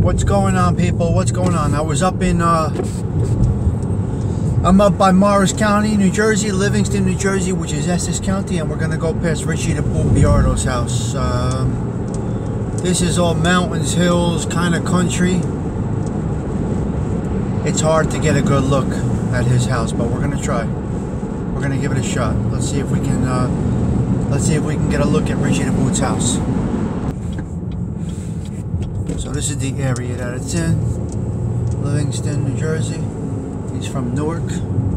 What's going on, people? What's going on? I was up in, uh, I'm up by Morris County, New Jersey, Livingston, New Jersey, which is Essex County, and we're gonna go past Richie the Boiardo's house. Um, this is all mountains, hills, kind of country. It's hard to get a good look at his house, but we're gonna try. We're gonna give it a shot. Let's see if we can, uh, let's see if we can get a look at Richie the Boot's house. So this is the area that it's in. Livingston, New Jersey. He's from Newark,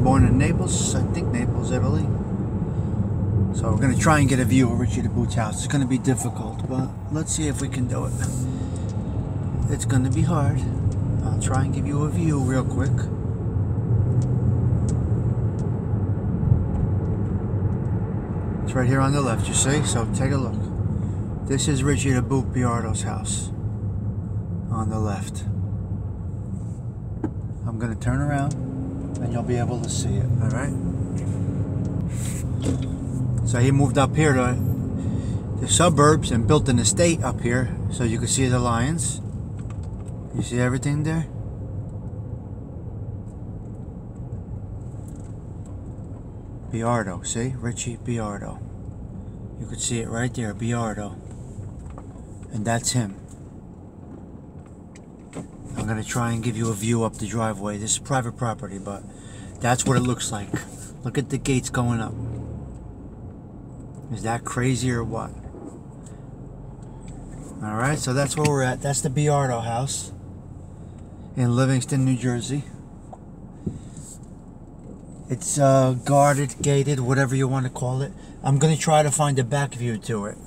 born in Naples, I think Naples, Italy. So we're gonna try and get a view of Richie the Boot's house. It's gonna be difficult, but let's see if we can do it. It's gonna be hard. I'll try and give you a view real quick. It's right here on the left, you see? So take a look. This is Richie the Boot Boiardo's house on the left. I'm gonna turn around and you'll be able to see it, all right? So he moved up here to the suburbs and built an estate up here so you can see the lions. You see everything there? Boiardo, see? Richie Boiardo. You could see it right there, Boiardo. And that's him. I'm gonna try and give you a view up the driveway. This is private property, but that's what it looks like. Look at the gates going up. Is that crazy or what? Alright, so that's where we're at. That's the Boiardo house in Livingston, New Jersey. It's uh, guarded, gated, whatever you want to call it. I'm going to try to find a back view to it.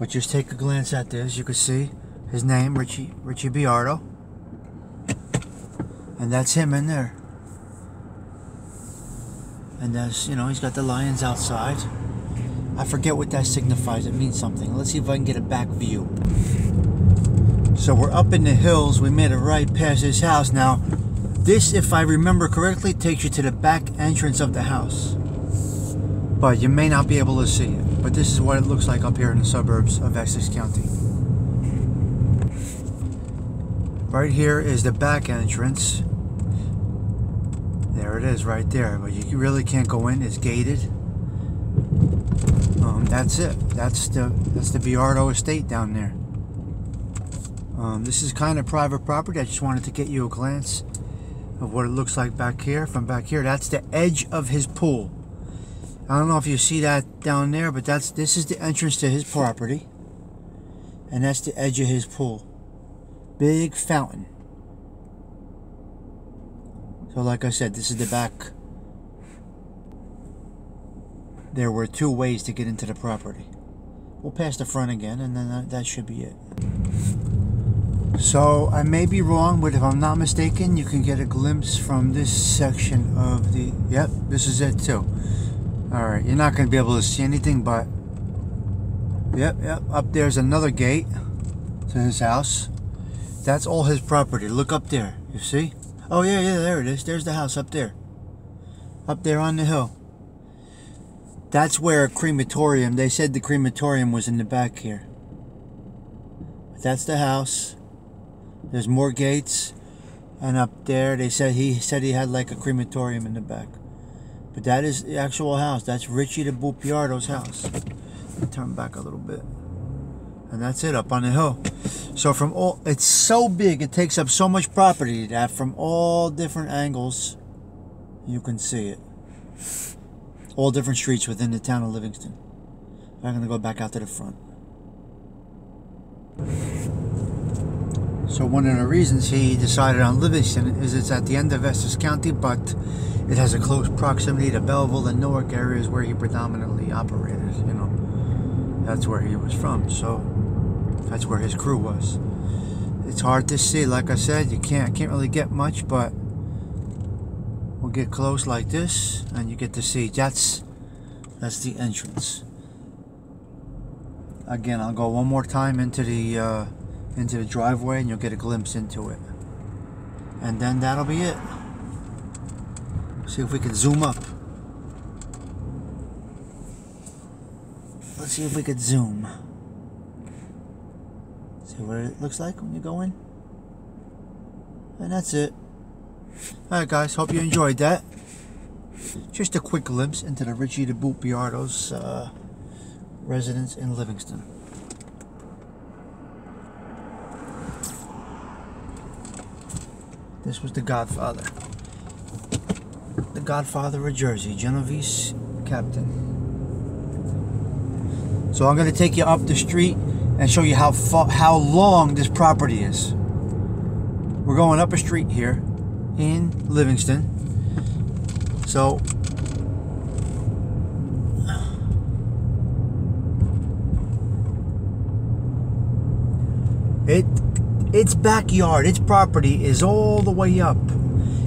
But just take a glance at this. You can see his name, Richie, Richie Boiardo. And that's him in there. And that's, you know, he's got the lions outside. I forget what that signifies. It means something. Let's see if I can get a back view. So we're up in the hills. We made a right past his house. Now, this, if I remember correctly, takes you to the back entrance of the house. But you may not be able to see it. But this is what it looks like up here in the suburbs of Essex County. Right here is the back entrance. There it is right there. But you really can't go in. It's gated. Um, that's it. That's the that's the Boiardo estate down there. Um, this is kind of private property. I just wanted to get you a glance of what it looks like back here. From back here, that's the edge of his pool. I don't know if you see that down there, but that's this is the entrance to his property, and that's the edge of his pool. Big fountain. So, like I said, this is the back there were two ways to get into the property. We'll pass the front again, and then that, that, should be it. So, I may be wrong, but if I'm not mistaken, you can get a glimpse from this section of the... Yep, this is it too. Alright, you're not going to be able to see anything, but... Yep, yep, up there's another gate to his house. That's all his property. Look up there, you see? Oh, yeah, yeah, there it is. There's the house up there. Up there on the hill. That's where a crematorium, they said the crematorium was in the back here. But that's the house. There's more gates. And up there, they said he said he had like a crematorium in the back. But that is the actual house. That's Richie the Boot Boiardo's house. Turn back a little bit. And that's it, up on the hill. So from all, it's so big, it takes up so much property that from all different angles, you can see it all different streets within the town of Livingston. I'm to go back out to the front. So one of the reasons he decided on Livingston is it's at the end of Essex County, but it has a close proximity to Belleville and Newark areas where he predominantly operated, you know. That's where he was from, so that's where his crew was. It's hard to see, like I said, you can't can't really get much, but we'll get close like this and you get to see. That's that's the entrance. Again I'll go one more time into the uh, into the driveway and you'll get a glimpse into it. And then that'll be it. See if we can zoom up. Let's see if we could zoom see what it looks like when you go in And that's it. Alright guys, hope you enjoyed that. Just a quick glimpse into the Richie DeBoot Boiardo's uh, residence in Livingston. This was the Godfather. The Godfather of Jersey, Genovese Captain. So I'm going to take you up the street and show you how how long this property is. We're going up a street here in Livingston. So it its backyard, its property is all the way up.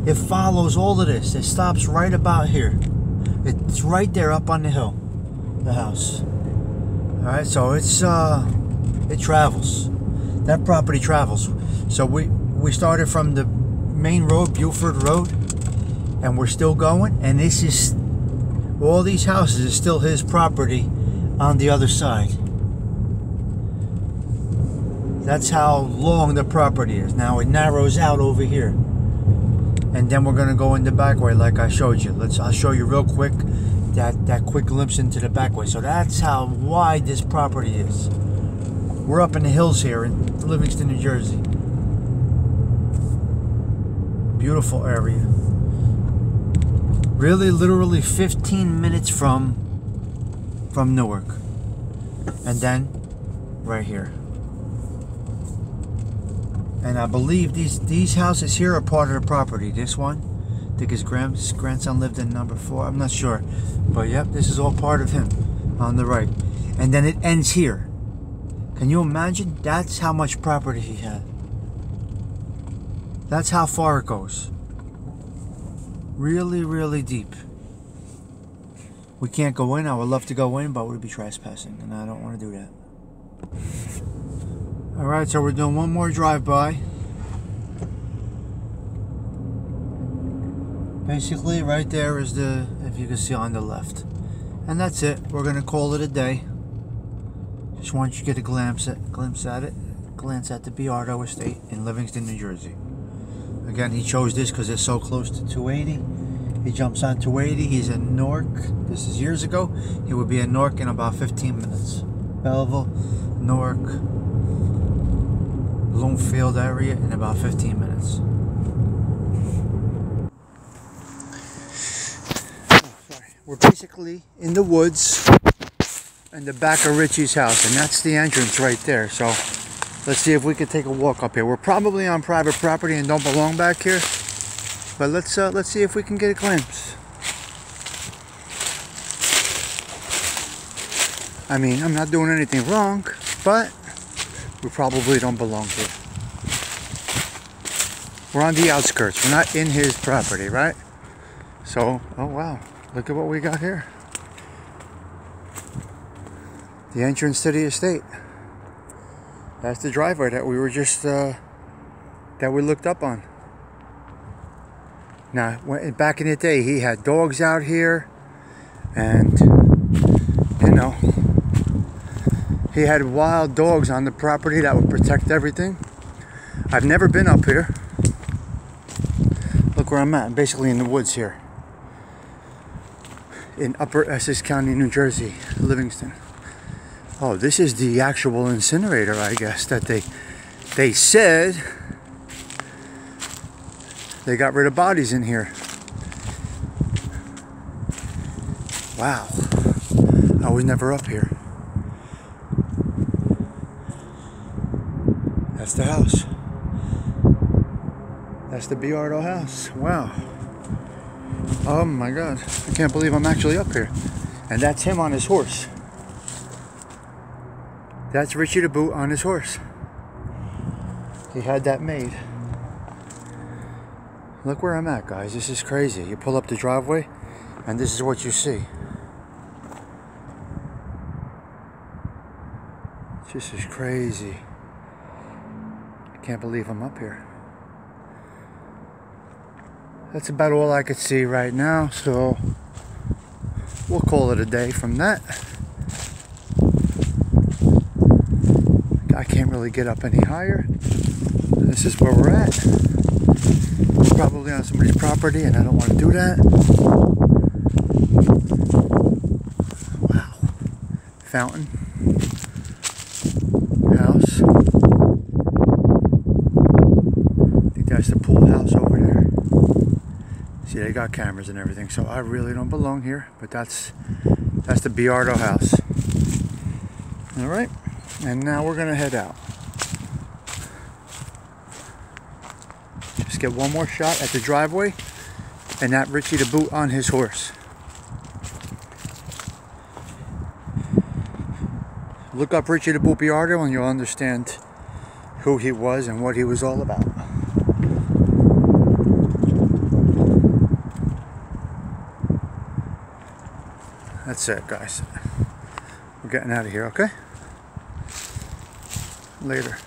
It follows all of this. It stops right about here. It's right there up on the hill, the house. All right, so it's uh, it travels. That property travels. So we we started from the main road, Buford Road, and we're still going. And this is all these houses is still his property on the other side. That's how long the property is. Now it narrows out over here. And then we're gonna go in the back way like I showed you. Let's I'll show you real quick that, that quick glimpse into the back way. So that's how wide this property is. We're up in the hills here in Livingston, New Jersey. Beautiful area. Really, literally 15 minutes from from Newark. And then right here. And I believe these these houses here are part of the property. This one, I think his grand, grandson lived in number four. I'm not sure. But yep, this is all part of him on the right. And then it ends here. Can you imagine? That's how much property he had. That's how far it goes. Really, really deep. We can't go in. I would love to go in, but we'd be trespassing, and I don't want to do that. Alright, so we're doing one more drive-by. Basically, right there is the, if you can see on the left. And that's it. We're going to call it a day. Just want you to get a glimpse at, glimpse at it. Glance at the Boiardo Estate in Livingston, New Jersey. Again, he chose this because it's so close to 280. He jumps on 280. He's in Newark. This is years ago. He would be in Newark in about 15 minutes. Belleville, Newark, Bloomfield area in about 15 minutes. Oh, We're basically in the woods in the back of Richie's house, and that's the entrance right there. So let's see if we can take a walk up here. We're probably on private property and don't belong back here, but let's uh, let's see if we can get a glimpse. I mean, I'm not doing anything wrong, but we probably don't belong here. We're on the outskirts. We're not in his property, right? So, oh wow. Look at what we got here. The entrance to the estate. That's the driveway that we were just, uh, that we looked up on. Now, back in the day, he had dogs out here, and, you know, he had wild dogs on the property that would protect everything. I've never been up here. Look where I'm at, I'm basically in the woods here in Upper Essex County, New Jersey, Livingston. Oh, this is the actual incinerator, I guess, that they they said they got rid of bodies in here. Wow. I was never up here. That's the house. That's the Boiardo house. Wow. Oh my god, I can't believe I'm actually up here. And that's him on his horse. That's Richie the Boot on his horse. He had that made. Look where I'm at, guys. This is crazy. You pull up the driveway, and this is what you see. This is crazy. Can't believe I'm up here that's about all I could see right now so we'll call it a day from that I can't really get up any higher this is where we're at Probably on somebody's property, and I don't want to do that. Wow. Fountain. House. I think that's the pool house over there. See, they got cameras and everything, so I really don't belong here. But that's that's the Boiardo house. All right, and now we're gonna head out. Just get one more shot at the driveway and that Richie the Boot on his horse. Look up Richie the Boot Boiardo and you'll understand who he was and what he was all about. That's it, guys. We're getting out of here, okay? Later.